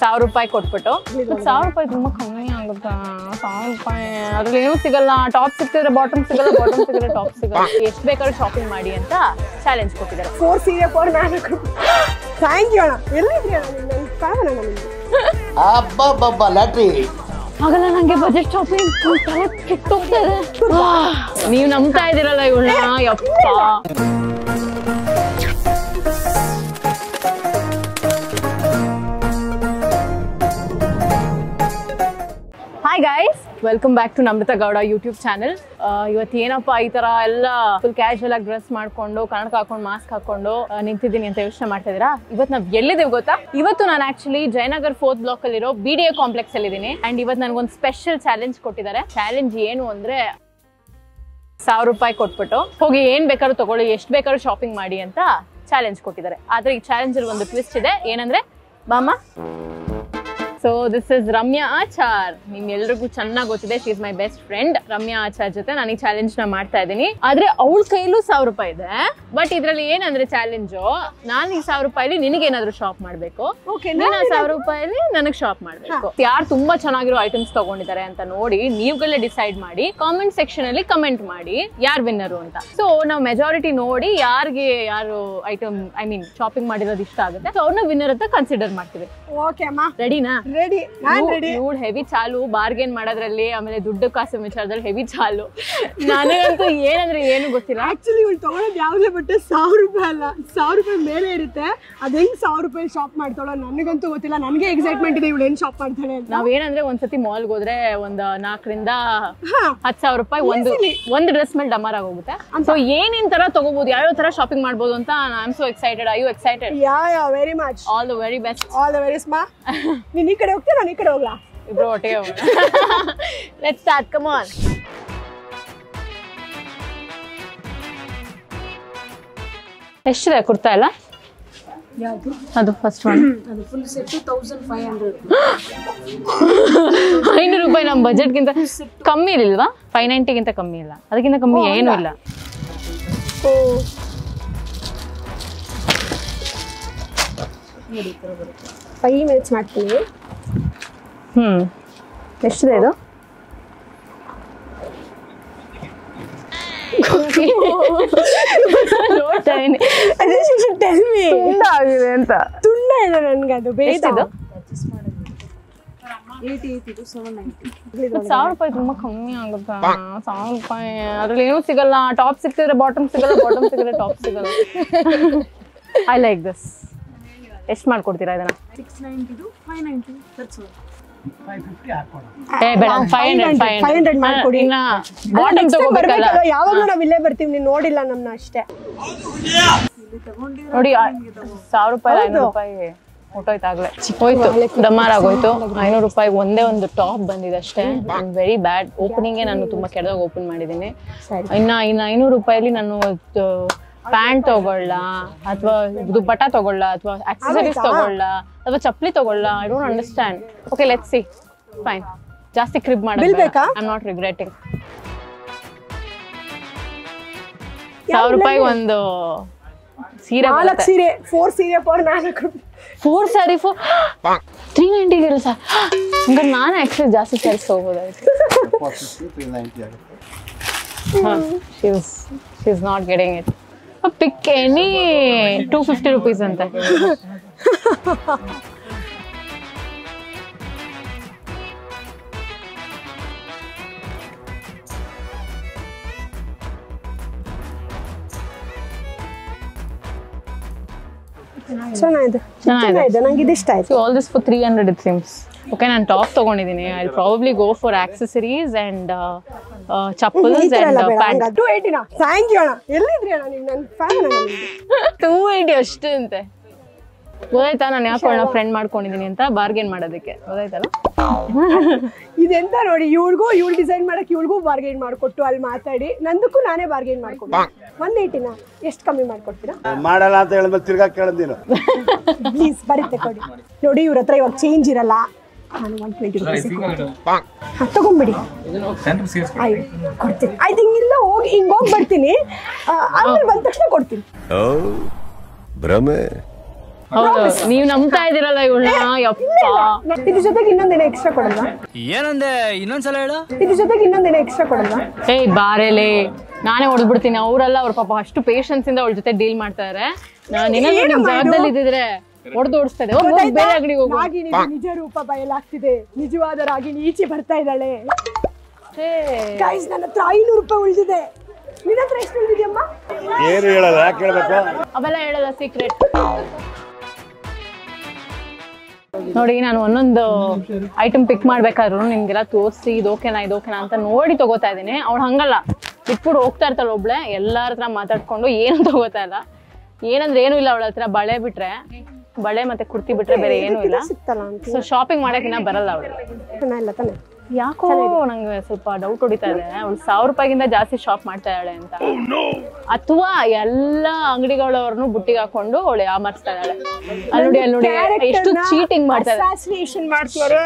ಸಾವಿರ ರೂಪಾಯಿ ಕೊಟ್ಬಿಟ್ಟು. ಸಾವಿರ ರೂಪಾಯಿ ತುಂಬಾ ಕಮ್ಮಿ ಆಗುತ್ತಾ? ಸಾವಿರ ರೂಪಾಯಿ. ಅದ್ರಲ್ಲಿ ಏನೂ ಸಿಗಲ್ಲ. ಟಾಪ್ ಸಿಗ್ತಿದ್ರೆ ಬಾಟಮ್ ಸಿಗಲ್ಲ ಬಾಟಮ್ ಸಿಗಲ್ಲ ಟಾಪ್ ಸಿಗಲ್ಲ. ಎಷ್ಟು ಬೇಕಾದ್ರೂ ಶಾಪಿಂಗ್ ಮಾಡಿ ಅಂತ ಚಾಲೆಂಜ್ ಕೊಟ್ಟಿದ್ದಾರೆ. ಫೋರ್ ಸೀರೆ ಫೋರ್ ನಾಲ್ಕು. ಥ್ಯಾಂಕ್ ಯು ಅಣ್ಣ. ಎಲ್ಲಿದ್ರಿ ಅಬ್ಬಬ್ಬಬ್ಬ ಲಾಟ್ರಿ. ಆಗಲ್ಲ ನಂಗೆ ಬಜೆಟ್ ಶಾಪಿಂಗ್ ಕೆಟ್ಟೋಗ್ತಾ ಇದೆ. ನೀವು ನಂಬ್ತಾ ಇದೀರಲ್ಲ ಇವಳನ್ನ ಯಪ್ಪ. Hi guys welcome back to Namratha Gowda YouTube channel ಇವತ್ತು ಏನಪ್ಪ ಈ ತರ ಎಲ್ಲ ಫುಲ್ ಕ್ಯಾಶುವಲ್ ಆಗಿ ಡ್ರೆಸ್ ಮಾಡ್ಕೊಂಡು, ಕನ್ನಡಕ ಹಾಕೊಂಡು ಮಾಸ್ಕ್ ಹಾಕೊಂಡು ನಿಂತಿದ್ದೀನಿ ಅಂತ ಯೋಚನೆ ಮಾಡ್ತಾ ಇದೀರಾ ಇವತ್ತು ನಾವ್ ಎಲ್ಲಿದ್ದೀವಿ ಗೊತ್ತಾ? ಇವತ್ತು ನಾನು ಆಕ್ಚುಲಿ ಜಯನಗರ್ ಫೋರ್ತ್ ಬ್ಲಾಕ್ ಅಲ್ಲಿರೋ ಬಿ ಡಿ ಎ ಕಾಂಪ್ಲೆಕ್ಸ್ ಅಲ್ಲಿ ಇದ್ದೀನಿ ಅಂಡ್ ಇವತ್ತು ನನಗೊಂದು ಸ್ಪೆಷಲ್ ಚಾಲೆಂಜ್ ಕೊಟ್ಟಿದ್ದಾರೆ. ಚಾಲೆಂಜ್ ಏನು ಅಂದ್ರೆ ಸಾವಿರ ರೂಪಾಯಿ ಕೊಟ್ಬಿಟ್ಟು, ಹೋಗಿ ಏನ್ ಬೇಕಾದ್ರೂ ತಗೊಳ್ಳಿ, ಎಷ್ಟು ಬೇಕಾದ್ರೂ ಶಾಪಿಂಗ್ ಮಾಡಿ ಅಂತ ಚಾಲೆಂಜ್ ಕೊಟ್ಟಿದ್ದಾರೆ. ಆದ್ರೆ ಈ ಚಾಲೆಂಜ್ ಅಲ್ಲಿ ಒಂದು ಟ್ವಿಸ್ಟ್ ಇದೆ. ಏನಂದ್ರೆ ಬಾಮ so this is Ramya Achar ನಿಮ್ ಎಲ್ರಿಗೂ ಚೆನ್ನಾಗಿ ಗೊತ್ತಿದೆ. She is my best friend Ramya Achar ಜೊತೆ ನಾನು ಈ ಚಾಲೆಂಜ್ನ ಮಾಡ್ತಾ ಇದ್ದೀನಿ. ಆದ್ರೆ ಅವಳ ಕೈಲೂ ಸಾವಿರ ರೂಪಾಯಿ ಇದೆ. ಬಟ್ ಇದ್ರಲ್ಲಿ ಏನಂದ್ರೆ ಚಾಲೆಂಜು ನಾನು ಈ ಸಾವಿರ ರೂಪಾಯಿಲಿ ಏನಾದ್ರು ಶಾಪ್ ಮಾಡ್ಬೇಕು. ನೀನು ಸಾವಿರ ರೂಪಾಯಿಲಿ ನನಗೆ ಶಾಪ್ ಮಾಡ್ಬೇಕು. ಯಾರು ತುಂಬಾ ಚೆನ್ನಾಗಿರೋ ಐಟಮ್ಸ್ ತಗೊಂಡಿದ್ದಾರೆ ಅಂತ ನೋಡಿ ನೀವುಗಳೇ ಡಿಸೈಡ್ ಮಾಡಿ ಕಾಮೆಂಟ್ ಸೆಕ್ಷನ್ ಅಲ್ಲಿ ಕಮೆಂಟ್ ಮಾಡಿ ಯಾರು ವಿನ್ನರು ಅಂತ. ಸೊ ನಾವು ಮೆಜಾರಿಟಿ ನೋಡಿ ಯಾರಿಗೆ ಯಾರು ಐಟಮ್ ಐ ಮೀನ್ ಶಾಪಿಂಗ್ ಮಾಡಿರೋದು ಇಷ್ಟ ಆಗುತ್ತೆ. ಸೊ ಅವ್ರನ್ನ ವಿನ್ನರ್ ಅಂತ ಕನ್ಸಿಡರ್ ಮಾಡ್ತೀವಿ. ಓಕೆ ಅಮ್ಮ. ರೆಡಿನಾ ರೆಡಿ ನಾನು ರೆಡಿ ಇವಳು ಹೆವಿ ಚಾಲು ಬಾರ್ಗೇನ್ ಮಾಡೋದ್ರಲ್ಲಿ ಆಮೇಲೆ ದುಡ್ಡು ಕಾಸು ವಿಚಾರದಲ್ಲಿ ಹೆವಿ ಚಾಲು. ನನಗಂತೂ ಏನಂದ್ರೆ ಏನು ಗೊತ್ತಿಲ್ಲ. ಆಕ್ಚುಲಿ ಇವಳು ತಗೊಳೋದು ಯಾವುದೇ ಬಟ್ಟೆ ಸಾವಿರ ರೂಪಾಯಿ ಅಲ್ಲ. ಸಾವಿರ ರೂಪಾಯಿ ಮೇಲೆ ಇರುತ್ತೆ. ಅದು ಹೆಂಗ್ ಸಾವಿರ ರೂಪಾಯಿ ಶಾಪ್ ಮಾಡ್ತಾಳೋ ನನಗಂತೂ ಗೊತ್ತಿಲ್ಲ. ನನಗೆ ಎಕ್ಸೈಟ್ಮೆಂಟ್ ಇದೆ ಇವಳು ಏನು ಶಾಪ್ ಮಾಡ್ತಾಳೆ ನಾವು ಏನಂದ್ರೆ ಒಂದ್ಸತಿ ಮಾಲ್ಗೆ ಹೋದ್ರೆ ಒಂದ್ ನಾಲ್ಕರಿಂದ ಹತ್ತು ಸಾವಿರ ರೂಪಾಯಿ ಒಂದು ಒಂದು ಡ್ರೆಸ್ ಮೇಲೆ ಡಮಾರ್ ಆಗೋಗುತ್ತೆ. ಸೊ ಏನೇನ್ ತರ ತಗೋಬಹುದು ಯಾವ್ಯಾವ ತರ ಶಾಪಿಂಗ್ ಮಾಡ್ಬೋದು ಅಂತ I am so excited I you excited yeah yeah very much all the very best all the very ಸ್ಮಾ ನೀನ್ ಈ ಕಡೆ ಹೋಗ್ತೀಯ ನಾನು ಈ ಕಡೆ ಹೋಗ್ಲಾ ಇಬ್ರು ಒಟ್ಟಿಗೆ ಲೆಟ್ಸ್ ಸ್ಟಾರ್ಟ್ ಕಮ್ ಆನ್ ಎಷ್ಟಿದೆ ಕುರ್ತಾ ಎಲ್ಲ ಅದು ಫಸ್ಟ್ ಒನ್ ಅದು full set thousand five hundred ಐನೂರು ರೂಪಾಯಿ ನಮ್ಮ ಬಜೆಟ್ಗಿಂತ ಕಮ್ಮಿ ಇಲ್ವಾ ಫೈವ್ ನೈಂಟಿಗಿಂತ ಕಮ್ಮಿ ಇಲ್ಲ ಅದಕ್ಕಿಂತ ಕಮ್ಮಿ ಏನೂ ಇಲ್ಲ ಫೈವ್ ಮಿನಿಟ್ಸ್ ಮಾಡ್ತೀನಿ ಹ್ಮ್. ಎಷ್ಟಿದೆ ಇದು? ನೋಡ್ತಾ ಇದೀನಿ. ಆಗಿದೆ ಅಂತ. ತುಂಡ ಇದೆ ನನ್ಗೆ ಅದು ಎಷ್ಟಿದು? ಸಾವಿರ ರೂಪಾಯಿ ತುಂಬಾ ಕಮ್ಮಿ ಆಗುತ್ತಾ? ಸಾವಿರ ರೂಪಾಯಿ. ಅದ್ರಲ್ಲಿ ಏನೂ ಸಿಗಲ್ಲ. ಟಾಪ್ ಸಿಗ್ತಿದ್ರೆ ಬಾಟಮ್ ಸಿಗಲ್ಲ ಬಾಟಮ್ ಸಿಗಲ್ಲ ಟಾಪ್ ಸಿಗಲ್ಲ. ಐ ಲೈಕ್ ದಿಸ್ ಎಷ್ಟು ಮಾಡ್ಕೊಡ್ತೀರಾ ಇದನ್ನ? ಸಿಕ್ಸ್ ಬೇಡ ಫೈವ್ ಹಂಡ್ರೆಡ್ ಫೈವ್ 500 ಮಾಡ್ಕೊಡಿ. ಇನ್ನ ಬಾಟಮ್ ತಗೋಬೇಕಲ್ಲ. ಯಾವಾಗಲೂ ನಾವ್ ಇಲ್ಲೇ ಬರ್ತೀವಿ ನೀನ್ ನೋಡಿಲ್ಲ ನಮ್ನ ಅಷ್ಟೇ. ನೋಡಿ ಸಾವಿರ ರೂಪಾಯಿ ಐನೂರು ರೂಪಾಯಿ ಹೊಟ್ಟೋಯ್ತಾಗ್ಲೇ ಹೋಯ್ತು ಡಮಾರ್ ಆಗೋಯ್ತು. ಐನೂರು ರೂಪಾಯಿ ಒಂದೇ ಒಂದು ಟಾಪ್ ಬಂದಿದೆ ಅಷ್ಟೇ. ವೆರಿ ಬ್ಯಾಡ್ ಓಪನಿಂಗ್ ನಾನು ತುಂಬಾ ಕೆಡದಾಗ ಓಪನ್ ಮಾಡಿದ್ದೀನಿ. ಇನ್ನ ಇನ್ನ ಐನೂರು ರೂಪಾಯಿಲಿ ನಾನು ಪ್ಯಾಂಟ್ ತಗೊಳ್ಳ ಅಥವಾ ದುಪ್ಪಟ್ಟ ತಗೊಳ್ಳ ಅಥವಾ ಆಕ್ಸೆಸರೀಸ್ ತಗೊಳ್ಳ ಅಥವಾ ಚಪ್ಪಲಿ ತಗೊಳ್ಳ I don't understand okay let see fine ಜಾಸ್ತಿ ಕ್ರಿಬ್ ಮಾಡಿ ಐ ಆಮ್ ನಾಟ್ ರಿಗ್ರೆಟಿಂಗ್ ಸಾವಿರ ರೂಪಾಯಿ ಒಂದು ಸೀರೆ ನಾಲ್ಕು ಸೀರೆ ಫೋರ್ ಸೀರೆ ಫೋರ್ ನಾಲ್ಕು ಫೋರ್ ಸ್ಯಾರಿ ಫೋರ್ ತ್ರೀ ನೈಂಟಿಗೆ ಇರೋ ಸರ್ ಹಂಗಾರೆ ನಾನು ಆ್ಯಕ್ಚುಲಿ ಜಾಸ್ತಿ ಸ್ಯಾರೀಸ್ ಹೋಗೋದಾಯ್ತು ಹಾಂ she's she's not getting it pick any two fifty rupees ಅಂತ ಚೆನ್ನಾಗಿದೆ. ಚೆನ್ನಾಗಿದೆ. ನಂಗೆ ಇದು ಇಷ್ಟ ಆಯ್ತು. All this for three hundred it seems okay ನಾನು ಟಾಪ್ ತಗೊಂಡಿದ್ದೀನಿ I probably go for accessories and chappals and pant to ಏಯ್ಟಿನ thank you ಅಣ್ಣ ಎಲ್ಲಿದ್ರಿ ಅಣ್ಣ ನೀವು? ನನ್ನ ಫ್ಯಾನ್ ಟೂ ಏಯ್ಟಿ ಅಷ್ಟೇ ಅಂತೆ. ಗೊತ್ತಾಯ್ತಾ? ನಾನು ಯಾಕೆ ಫ್ರೆಂಡ್ ಮಾಡ್ಕೊಂಡಿದ್ದೀನಿ ಅಂತ ಬಾರ್ಗೇನ್ ಮಾಡೋದಕ್ಕೆ. ಗೊತ್ತಾಯ್ತಲ್ಲ ಇದೆಂತ ನೋಡಿ ಇವಳಿಗೂ ಇವಳು ಡಿಸೈನ್ ಮಾಡಕ್ ಇವ್ಳಿಗೂ ಬಾರ್ಗೇನ್ ಮಾಡ್ಕೊಟ್ಟು ಅಲ್ಲಿ ಮಾತಾಡಿ ನಂದಕ್ಕೂ ನಾನೇ ಬಾರ್ಗೇನ್ ಮಾಡ್ಕೊಂಡು ಒಂದ್ ಏಯ್ಟಿನ ಎಷ್ಟು ಕಮ್ಮಿ ಮಾಡ್ಕೊಡ್ತೀರಾ? ಮಾಡಲ್ಲ ಅಂತ ಹೇಳಿದ್ಮೇಲೆ ತಿರ್ಗಾ ಕೇಳಿದ್ದೀನಿ ಪ್ಲೀಸ್ ಬರುತ್ತೆ ಕೊಡಿ. ನೋಡಿ ಇವ್ರ ಹತ್ರ ಇವಾಗ ಚೇಂಜ್ ಇರಲ್ಲ. ನಾನು ಒನ್ ಟ್ವೆಂಟಿ ರುಪೀಸ್ ತಗೊಂಬಿಡಿ. ಆಯ್ತು ಕೊಡ್ತೀನಿ. ಆಯ್ತು ಹಿಂಗಿಲ್ಲ ಹೋಗಿ ಹಿಂಗೆ ಹೋಗಿ ಬರ್ತೀನಿ ಆಮೇಲೆ ಬಂದ ತಕ್ಷಣ ಕೊಡ್ತೀನಿ. ಭ್ರಮೆ. ನೀವ್ ನಂಬ್ತಾ ಇದೀರಲ್ಲ ಇವಳನ್ನ? ಯಪ್ಪ. ಇದ್ರ ಜೊತೆಗೆ ಇನ್ನೊಂದೇನೋ ಎಕ್ಸ್ಟ್ರಾ ಕೊಡಲ್ಲ. ಏನಂದೆ? ಇನ್ನೊಂದ್ಸಲ ಹೇಳು. ಇದ್ರ ಜೊತೆಗೆ ಇನ್ನೊಂದೇನೋ ಎಕ್ಸ್ಟ್ರಾ ಕೊಡಲ್ಲ. ಏಯ್ ಬಾರೇಲೆ. ನಾನೇ ಹೊಡೆದ್ಬಿಡ್ತೀನಿ. ಅವರೆಲ್ಲ ಅವ್ರ ಪಾಪ ಅಷ್ಟು ಪೇಷನ್ಸ್ ಇಂದ ಅವಳ ಜೊತೆ ಡೀಲ್ ಮಾಡ್ತಾರೆ ಇದು? ಜಾಗದಲ್ಲಿ ಇದ್ದಿದ್ರೆ ಹೊಡೆದು ಓಡಿಸ್ತಾ ಇದೆ ಬೇರೆ ಅಂಗಡಿಗೆ ಹೋಗಿ. ನಿಜ ರೂಪ ಬಯಲಾಗ್ತಿದೆ. ನಿಜವಾದ ರಾಗಿಣಿ ಈಚೆ ಬರ್ತಾ ಇದ್ದಾಳೆ. ಗೈಸ್ ನನ್ನ ಹತ್ರ ಐನೂರು ರೂಪಾಯಿ ಉಳಿದಿದೆ. ನಿನ್ನ ಹತ್ರ ಎಷ್ಟು ಉಳಿದಿದೆಯಮ್ಮ ಏನು ಹೇಳಲ್ಲ? ಯಾಕೆ ಹೇಳ್ಬೇಕು? ಅವೆಲ್ಲ ಹೇಳಲ್ಲ ಸೀಕ್ರೆಟ್ ನೋಡಿ ನಾನು ಒಂದೊಂದು ಐಟಮ್ ಪಿಕ್ ಮಾಡ್ಬೇಕಾದ್ರು ನಿಮ್ಗೆಲ್ಲ ತೋರಿಸಿ ಇದೋಕೆನಾ ಇದೋಕೆನಾ ಅಂತ ನೋಡಿ ತಗೋತಾ ಇದ್ದೀನಿ. ಅವ್ಳು ಹಂಗಲ್ಲ. ಬಿಟ್ಬಿಟ್ಟು ಹೋಗ್ತಾ ಇರ್ತಾಳೆ ಒಬ್ಳೆ. ಎಲ್ಲಾರ ಹತ್ರ ಮಾತಾಡ್ಕೊಂಡು ಏನು ತಗೋತಾ ಇಲ್ಲ. ಏನಂದ್ರೆ ಏನು ಇಲ್ಲ ಅವಳ ಹತ್ರ ಬಳೆ ಬಿಟ್ರೆ. ಬಳೆ ಮತ್ತೆ ಕುರ್ತಿ ಬಿಟ್ರೆ ಬೇರೆ ಏನೂ ಇಲ್ಲ. ಸೊ ಶಾಪಿಂಗ್ ಮಾಡಕ್ಕಿನ್ನ ಬರಲ್ಲ ಅವಳು. ಯಾಕೋ ನಂಗೆ ಸ್ವಲ್ಪ ಡೌಟ್ ಹೊಡಿತಾ ಇದೆ. ಅವಳು ಸಾವಿರ ರೂಪಾಯಿಗಿಂತ ಜಾಸ್ತಿ ಶಾಪ್ ಮಾಡ್ತಾ ಇದ್ದಾಳೆ ಅಂತ. ಅಥವಾ ಎಲ್ಲ ಅಂಗಡಿಗಳವ್ರನ್ನು ಬುಟ್ಟಿಗೆ ಹಾಕೊಂಡು ಅವಳು ಆಮರ್ಸ್ತಾ ಇದ್ದಾಳೆ. ಅಲ್ಲಿ ನೋಡಿ ಅಲ್ಲಿ ನೋಡಿ ಎಷ್ಟು ಚೀಟಿಂಗ್ ಮಾಡ್ತಾ ಇದ್ದಾರೆ ಮಾಡ್ತಾರೆ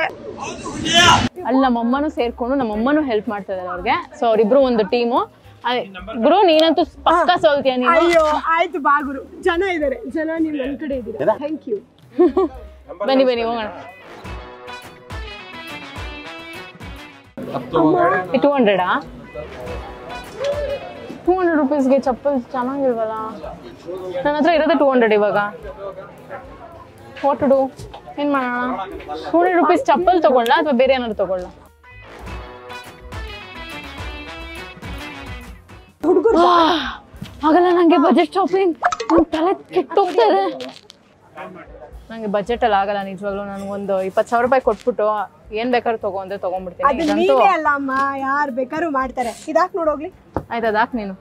ಅಲ್ಲಿ ನಮ್ಮಮ್ಮನೂ ಸೇರ್ಕೊಂಡು ನಮ್ಮಮ್ಮನೂ ಹೆಲ್ಪ್ ಮಾಡ್ತಾ ಇದ್ದಾರೆ ಅವ್ರಿಗೆ. ಸೊ ಅವ್ರಿಬ್ರು ಒಂದು ಟೀಮು ಗುರು ನೀನಂತೂ ಪಕ್ಕ ಸೋಲ್ತೀಯ ನೀನು? ಅಯ್ಯೋ ಆಯ್ತು ಬಾಗುರು ಜನ ಇದ್ದಾರೆ ಜನ ನೀವು ಕಡೆ ಇದ್ದೀರಾ? ಥ್ಯಾಂಕ್ ಯು ಬನ್ನಿ ಬನ್ನಿ ಹೋಗೋಣ. ಟೂ ಹಂಡ್ರೆಡಾ ಟೂ ಹಂಡ್ರೆಡ್ ರುಪೀಸ್ಗೆ ಚಪ್ಪಲ್ ಚೆನ್ನಾಗಿಲ್ವಲ್ಲ? ನನ್ನ ಹತ್ರ ಇರೋದೇ ಟೂ ಹಂಡ್ರೆಡ್ ಇವಾಗ. ವಾಟ್ ಡು ಏನ್ ಮಾಡೋಣ? ಟೂ ಹಂಡ್ರೆಡ್ ರುಪೀಸ್ ಚಪ್ಪಲ್ ತಗೊಳ್ಳ ಅಥವಾ ಬೇರೆ ಏನಾದ್ರು ತಗೊಳ್ಳ? ಹುಡುಗರು. ಆಗಲ್ಲ ನಂಗೆ ಬಜೆಟ್ ಶಾಪಿಂಗ್ ನನ್ ತಲೆ ಕೆಟ್ಟೋಗ್ತಾ ಇದೆ. ನಂಗೆ ಬಜೆಟ್ ಅಲ್ಲಿ ಆಗಲ್ಲ ನಿಜವಾಗ್ಲೂ ನನಗೊಂದು ಇಪ್ಪತ್ತು ಸಾವಿರ ರೂಪಾಯಿ ಕೊಟ್ಬಿಟ್ಟು ಏನ್ ಬೇಕಾದ್ರು ತಗೋ ಅಂದ್ರೆ ತಗೊಂಡ್ಬಿಡ್ತೀನಿ. ಅದು ಇದಂತೂ ನೀವೇ ಅಲ್ಲ ಅಮ್ಮ ಯಾರು ಬೇಕಾದ್ರು ಮಾಡ್ತಾರೆ. ಇದಾಕ್ ನೋಡೋಗ್ಲಿ ಆಯ್ತು ಅದಾಕ್ ನೀನು.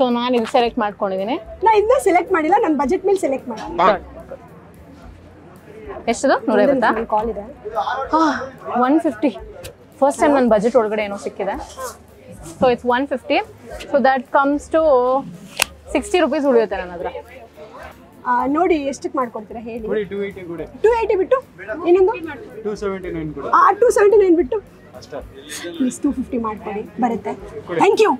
ಸೊ ನಾನು ಇದು ಸೆಲೆಕ್ಟ್ ಮಾಡ್ಕೊಂಡಿದ್ದೀನಿ ನಾ ಇದನ್ನ ಸೆಲೆಕ್ಟ್ ಮಾಡಿಲ್ಲ ನನ್ನ ಬಜೆಟ್ ಮೇಲೆ ಸೆಲೆಕ್ಟ್ ಮಾಡಿ. ಎಷ್ಟದು? ನೂರೈವತ್ತಾ? ಕಾಲ್ ಇದೆ. ಒನ್ ಫಿಫ್ಟಿ ಫಸ್ಟ್ ಟೈಮ್ ನನ್ನ ಬಜೆಟ್ ಒಳಗಡೆ ಏನೋ ಸಿಕ್ಕಿದೆ. So it's one fifty so that comes to sixty rupees ಉಳಿಯುತ್ತೆ ನನ್ನ ಹತ್ರ. ನೋಡಿ ಎಷ್ಟಕ್ಕೆ ಮಾಡ್ಕೊಡ್ತೀರಾ ಹೇಳಿ. ಟೂ ಏಯ್ಟಿ ಬಿಟ್ಟು ಇನ್ನೊಂದು? ಟೂ ಸೆವೆಂಟಿ ನೈನ್ ಕೊಡಿ. ಆ ಟೂ ಸೆವೆಂಟಿ ನೈನ್ ಬಿಟ್ಟು ಪ್ಲೀಸ್ ಟೂ ಫಿಫ್ಟಿ ಮಾಡ್ಕೊಡಿ ಬರುತ್ತೆ. ಥ್ಯಾಂಕ್ ಯು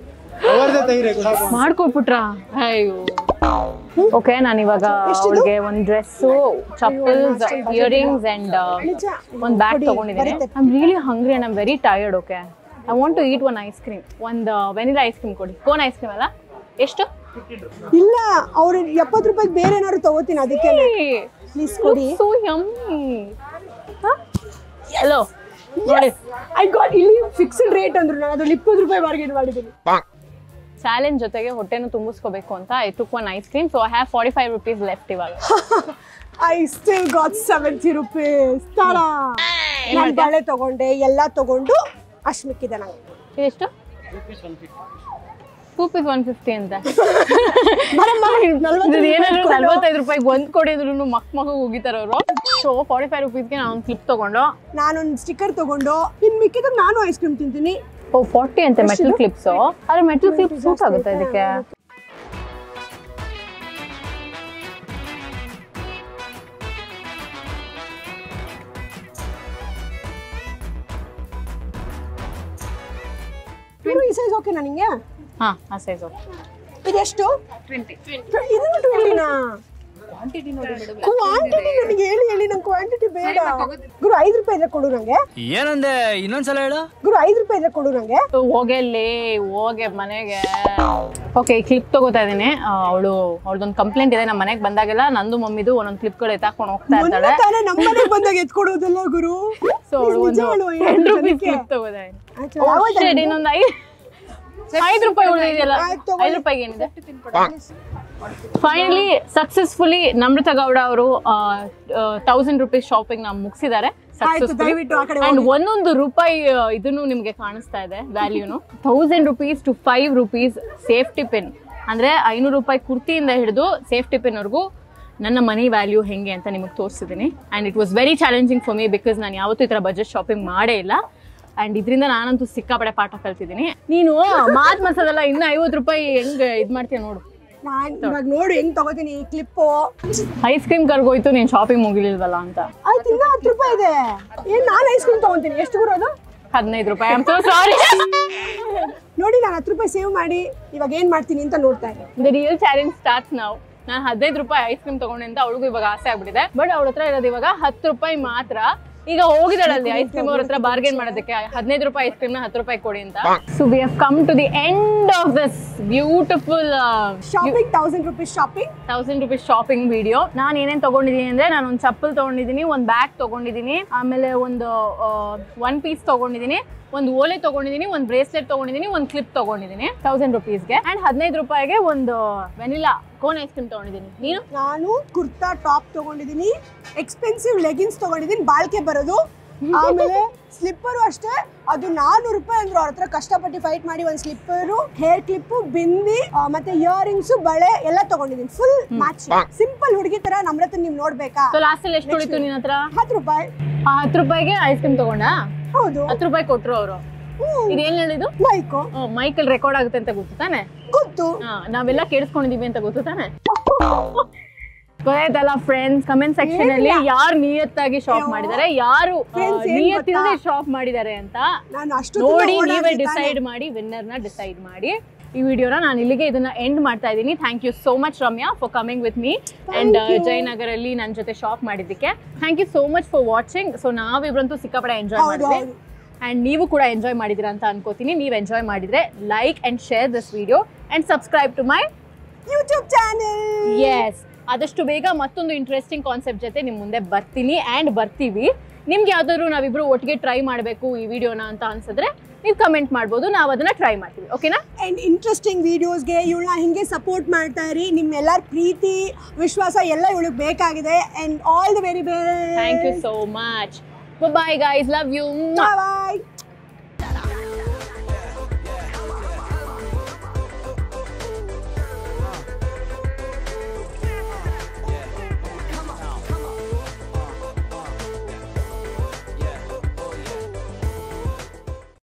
ಮಾಡ್ಕೊಟ್ಬಿಟ್ರಾ? ಅಯ್ಯೋ. ಓಕೆ ನಾನು ಇವಾಗ ಅವಳಿಗೆ ಒಂದು ಡ್ರೆಸ್ಸು ಚಪ್ಪಲ್ಸ್ ಇಯರಿಂಗ್ಸ್ ಅಂಡ್ ಒಂದು ಬ್ಯಾಗ್ ತೊಗೊಂಡಿದ್ದೀನಿ. I am really hungry and I'm very tired okay I want to eat one ice cream ಒಂದು ವೆನಿಲಾ ಐಸ್ ಕ್ರೀಮ್ ಕೊಡಿ. ಕೋನ್ ಐಸ್ ಕ್ರೀಮ್ ಅಲ್ಲ? ಎಷ್ಟು? ಇಲ್ಲ ಅವ್ರು ಎಪ್ಪತ್ತು ರೂಪಾಯಿಗೆ ಬೇರೆ ಏನಾದ್ರು ತಗೋತೀನಿ ಅದಕ್ಕೆ ಪ್ಲೀಸ್ ಕೊಡಿ. ಸೊ ಯಮ್ಮಿ ಹಲೋ ನೋಡಿ. ಐ ಗಾಟ್ ಇಲ್ಲಿ ಫಿಕ್ಸ್ಡ್ ರೇಟ್ ಅಂದ್ರು ನಾನು ಅದು ಇಪ್ಪತ್ತು ರೂಪಾಯಿ ಬಾರ್ಗೇನ್ ಮಾಡಿದ್ದೀನಿ. ಚಾಲೆಂಜ್ ಜೊತೆಗೆ ಹೊಟ್ಟೆನ ತುಂಬಿಸ್ಕೋಬೇಕು ಅಂತ I took one ice cream so I have forty five rupees left ಇವಾಗ I still got seventy rupees ತಾರ ನಾನು ಬಳೆ ತಗೊಂಡೆ ಎಲ್ಲ ತಗೊಂಡು ಅಷ್ಟು ಮಿಕ್ಕಿದೆ ನಂಗೆ ಇದೆಷ್ಟು? ಪೀಸ್ ಒನ್ ಫಿಫ್ಟಿ ಅಂತ ಏನಾದ್ರು ನಲ್ವತ್ತೈದು ರೂಪಾಯಿಗೆ ಒಂದ್ ಕೊಡಿದ್ರು ಮಕ್ ಮಗ ಹೋಗಿತಾರ ಅವರು. ಸೊ ಫಾರ್ಟಿ ಫೈವ್ ರುಪೀಸ್ಗೆ ನಾನು ಕ್ಲಿಪ್ ತಗೊಂಡು. ನಾನೊಂದು ಸ್ಟಿಕ್ಕರ್ ತಗೊಂಡು. ಇನ್ನು ಮಿಕ್ಕಿದ್ರೆ ನಾನು ಐಸ್ ಕ್ರೀಮ್ ತಿಂತೀನಿ. ಓ ಫಾರ್ಟಿ ಅಂತ ಮೆಟಲ್ ಕ್ಲಿಪ್ಸ್ ಆದ್ರೆ ಮೆಟಲ್ ಕ್ಲಿಪ್ ಸೂಟ್ ಆಗುತ್ತೆ ಇದಕ್ಕೆ? ಈ ಸೈಜ್ ಓಕೆ ನನಗೆ ಹಾ ಆ ಸೈಜ್ ಇದೆಷ್ಟು? ಇದನ್ನು ಟ್ವೆಂಟಿನಾ ಕ್ವಾಂಟಿಟಿ ನನಗೆ ಹೇಳಿ ಹೇಳಿ. ನಂಗೆ ಕ್ವಾಂಟಿಟಿ ಬೇಡ. ಗುರು ಐದು ರೂಪಾಯಿ ಇದ್ರೆ ಕೊಡು ನಂಗೆ. ಏನಂದೆ? ಇನ್ನೊಂದ್ಸಲ ಹೇಳು. ಗುರು ಐದು ರೂಪಾಯಿ ಇದ್ರೆ ಕೊಡು ನಂಗೆ. ಹೋಗೆಲ್ಲಿ ಹೋಗೆ ಮನೆಗೆ. ಓಕೆ ಈ ಕ್ಲಿಪ್ ತಗೋತಾ ಇದ್ದೀನಿ. ಅವಳು ಅವಳದೊಂದು ಕಂಪ್ಲೇಂಟ್ ಇದೆ. ನಮ್ಮ ಮನೆಗೆ ಬಂದಾಗೆಲ್ಲ ನಂದು ಮಮ್ಮಿದು ಒಂದೊಂದು ಕ್ಲಿಪ್ಗಳು ಎತ್ತಾಕೊಂಡು ಹೋಗ್ತಾ ಇದ್ದಾಳೆ ನಮ್ಮ ಮನೆಗೆ ಬಂದಾಗ ಎತ್ಕೊಡೋದಲ್ಲ ಗುರು? ಸೊ ಅವಳು ಒಂದು? ಕ್ಲಿಪ್ ತಗೋತಾ ಯಾವ್ದು ಅದು? ಇನ್ನೊಂದು ಐದು ಐದು ರೂಪಾಯಿ ಉಳಿದಿದೆಯಲ್ಲ. ಐದು ರೂಪಾಯಿಗೆ ಏನಿದೆ? ಫೈನಲಿ ಸಕ್ಸಸ್ಫುಲಿ ನಮ್ರತ ಗೌಡ ಅವರು ತೌಸಂಡ್ ರುಪೀಸ್ ಶಾಪಿಂಗ್ನ ಮುಗಿಸಿದ್ದಾರೆ. ಅಂಡ್ ಒಂದೊಂದು ರೂಪಾಯಿ ಇದನ್ನು ನಿಮ್ಗೆ ಕಾಣಿಸ್ತಾ ಇದೆ ವ್ಯಾಲ್ಯೂನು thousand rupees to five rupees safety pin ಅಂದ್ರೆ ಐನೂರು ರೂಪಾಯಿ ಕುರ್ತಿಯಿಂದ ಹಿಡಿದು ಸೇಫ್ಟಿ ಪಿನ್ ವರೆಗೂ ನನ್ನ ಮನಿ ವ್ಯಾಲ್ಯೂ ಹೆಂಗೆ ಅಂತ ನಿಮಗೆ ತೋರಿಸಿದ್ದೀನಿ and it was very challenging for me because ನಾನು ಯಾವತ್ತೂ ಈ ಥರ ಬಜೆಟ್ ಶಾಪಿಂಗ್ ಮಾಡೇ ಇಲ್ಲ. ಆ್ಯಂಡ್ ಇದರಿಂದ ನಾನಂತೂ ಸಿಕ್ಕಾಪಡೆ ಪಾಠ ಕಲ್ತಿದ್ದೀನಿ. ನೀನು ಮಾತ್ ಮಸದಲ್ಲ ಇನ್ನು ಐವತ್ತು ರೂಪಾಯಿ ಹೆಂಗ್ ಇದು ಮಾಡ್ತೀಯ ನೋಡು. ನಾನ್ ಇವಾಗ ನೋಡು ಹೆಂಗ್ ತಗೋತೀನಿ ಕ್ಲಿಪ್ಪು ಐಸ್ ಕ್ರೀಮ್ ಕರ್ಗೋಯ್ತು ನೀನ್ ಶಾಪಿಂಗ್ ಮುಗಿಲಿಲ್ವಲ್ಲ ಅಂತ. ಇನ್ನ ಹತ್ತು ರೂಪಾಯಿ ಇದೆ. ಏನ್ ನಾನು ಐಸ್ ಕ್ರೀಮ್ ತಗೊಂತೀನಿ? ಎಷ್ಟು ಬರೋದು? ಹದಿನೈದು ರೂಪಾಯಿ. ಅಂತ ಸಾರಿ ನೋಡಿ ನಾನು ಹತ್ತು ರೂಪಾಯಿ ಸೇವ್ ಮಾಡಿ ಇವಾಗ ಏನ್ ಮಾಡ್ತೀನಿ ಅಂತ ನೋಡ್ತಾ ಇದ್ದೀನಿ. ದ ರಿಯಲ್ ಚಾಲೆಂಜ್ ಸ್ಟಾರ್ಟ್ಸ್ ನಾವು ನಾನು ಹದಿನೈದು ರೂಪಾಯಿ ಐಸ್ ಕ್ರೀಮ್ ತಗೊಂಡೆ ಅಂತ ಅವಳಿಗೂ ಇವಾಗ ಆಸೆ ಆಗ್ಬಿಟ್ಟಿದೆ. ಬಟ್ ಅವಳ ಹತ್ರ ಇರೋದು ಇವಾಗ ಹತ್ತು ರೂಪಾಯಿ ಮಾತ್ರ. ಈಗ ಹೋಗಿದಾಳಲ್ಲಿ ಐಸ್ ಕ್ರೀಮ್ ಅವ್ರ ಹತ್ರ ಬಾರ್ಗೇನ್ ಮಾಡೋದಕ್ಕೆ. ಹದಿನೈದು ರೂಪಾಯಿ ಐಸ್ ಕ್ರೀಮ್ನ ಹತ್ತು ರೂಪಾಯಿ ಕೊಡಿ ಅಂತ. So we have come to the end of this beautiful shopping thousand rupees shopping thousand rupees shopping video ನಾನು ಏನೇನ್ ತಗೊಂಡಿದ್ದೀನಿ ಅಂದ್ರೆ ನಾನು ಒಂದು ಚಪ್ಪಲ್ ತಗೊಂಡಿದ್ದೀನಿ ಒಂದು ಬ್ಯಾಗ್ ತಗೊಂಡಿದ್ದೀನಿ ಆಮೇಲೆ ಒಂದು ಒನ್ ಪೀಸ್ ತಗೊಂಡಿದ್ದೀನಿ. ಒಂದು ಓಲೆ ತಗೊಂಡಿದ್ದೀನಿ ಒಂದು ಬ್ರೇಸ್ಲೆಟ್ ತಗೊಂಡಿದ್ದೀನಿ ಒಂದು ಕ್ಲಿಪ್ ತಗೊಂಡಿದ್ದೀನಿ ತೌಸಂಡ್ ರುಪೀಸ್ಗೆ ಅಂಡ್ ಹದಿನೈದು ರೂಪಾಯಿಗೆ ಒಂದು ವೆನಿಲಾ ಕೋನ್ ಐಸ್ ಕ್ರೀಮ್ ತಗೊಂಡಿದ್ದೀನಿ ನೀನು? ನಾನು ಕುರ್ತಾ ಟಾಪ್ ತಗೊಂಡಿದ್ದೀನಿ ಎಕ್ಸ್ಪೆನ್ಸಿವ್ ಲೆಗಿನ್ಸ್ ತಗೊಂಡಿದ್ದೀನಿ ಬಾಳ್ಕೆ ಬರೋದು. ಆಮೇಲೆ ಸ್ಲಿಪ್ಪರು ಅಷ್ಟೇ ಅದು ನಾನೂರು ರೂಪಾಯಿ ಅಂದ್ರು ಅವ್ರ ಹತ್ರ ಕಷ್ಟಪಟ್ಟು ಫೈಟ್ ಮಾಡಿ ಒಂದು ಸ್ಲಿಪ್ಪರು ಹೇರ್ ಕ್ಲಿಪ್ಪು ಬಿಂದಿ ಮತ್ತೆ ಇಯರಿಂಗ್ಸು ಬಳೆ ಎಲ್ಲ ತಗೊಂಡಿದ್ದೀನಿ ಫುಲ್ ಮ್ಯಾಚ್ ಸಿಂಪಲ್ ಹುಡುಗಿ ತರ ನಮ್ರ ನೀವ್ ನೋಡ್ಬೇಕಾ? ಎಷ್ಟು ಉಳಿತು ನಿನ್ನ ಹತ್ರ? ಹತ್ತು ರೂಪಾಯಿ. ಹತ್ತು ರೂಪಾಯಿಗೆ ಐಸ್ ಕ್ರೀಮ್ ತಗೊಂಡ? ಹೌದು. ಹತ್ತು ರೂಪಾಯಿ ಕೊಟ್ರು ಅವರು. ಇದೇನ್ ಹೇಳಿದ್ದು? ಮೈಕ್. ಮೈಕಲ್ ರೆಕಾರ್ಡ್ ಆಗುತ್ತೆ ಅಂತ ಗೊತ್ತು ತಾನೆ? ಗೊತ್ತು. ನಾವೆಲ್ಲ ಕೇಳಿಸ್ಕೊಂಡಿದೀವಿ ಅಂತ ಗೊತ್ತು ತಾನೆ? ಗೊತ್ತಾಯ್ತಲ್ಲ ಫ್ರೆಂಡ್ಸ್ ಕಮೆಂಟ್ ಸೆಕ್ಷನ್ ಅಲ್ಲಿ ಯಾರು ನಿಯತ್ತಾಗಿ ಶಾಪ್ ಮಾಡಿದ್ದಾರೆ ಯಾರು ನಿಯತ್ತಿಲ್ಲದೆ ಶಾಪ್ ಮಾಡಿದ್ದಾರೆ ಅಂತ ನೋಡಿ ನೀವೇ ಡಿಸೈಡ್ ಮಾಡಿ ವಿನ್ನರ್ನ ಡಿಸೈಡ್ ಮಾಡಿ. ಈ ವಿಡಿಯೋನ ನಾನು ಇಲ್ಲಿಗೆ ಇದನ್ನ ಎಂಡ್ ಮಾಡ್ತಾ ಇದ್ದೀನಿ. Thank you so much Ramya for coming with me and ಜಯನಗರಲ್ಲಿ ನನ್ನ ಜೊತೆ ಶಾಪ್ ಮಾಡಿದ್ದಕ್ಕೆ. Thank you so much for watching so ನಾವಿಬ್ರಂತೂ ಸಿಕ್ಕಾಪಡೆ ಎಂಜಾಯ್ ಮಾಡಿದ್ವಿ. ಆ್ಯಂಡ್ ಅಂಡ್ ನೀವು ಕೂಡ ಎಂಜಾಯ್ ಮಾಡಿದ್ದೀರಾ ಅಂತ ಅನ್ಕೋತೀನಿ. ನೀವು ಎಂಜಾಯ್ ಮಾಡಿದರೆ like and share this video and subscribe to my YouTube channel as ಆದಷ್ಟು ಬೇಗ ಮತ್ತೊಂದು ಇಂಟ್ರೆಸ್ಟಿಂಗ್ ಕಾನ್ಸೆಪ್ಟ್ ಜೊತೆ ನಿಮ್ಮ ಮುಂದೆ ಬರ್ತೀನಿ. ಆ್ಯಂಡ್ ಬರ್ತೀವಿ. ನಿಮ್ಗೆ ಯಾವ್ದಾದ್ರು ನಾವಿಬ್ರು ಒಟ್ಟಿಗೆ ಟ್ರೈ ಮಾಡಬೇಕು ಈ ವಿಡಿಯೋನ ಅಂತ ಅನ್ಸಿದ್ರೆ ನೀವು ಕಮೆಂಟ್ ಮಾಡ್ಬೋದು ನಾವು ಅದನ್ನ ಟ್ರೈ ಮಾಡ್ತೀವಿ ಓಕೆನಾ ಅಂಡ್ ಇಂಟ್ರೆಸ್ಟಿಂಗ್ ವಿಡಿಯೋಸ್ಗೆ ಇವಳನ್ನ ಹಿಂಗೆ ಸಪೋರ್ಟ್ ಮಾಡ್ತಾ ಇರಿ ನಿಮ್ಮೆಲ್ಲರ ಪ್ರೀತಿ ವಿಶ್ವಾಸ ಎಲ್ಲ ಇವಳಿಗೆ ಬೇಕಾಗಿದೆ and all the very thank you so much bye guys love you bye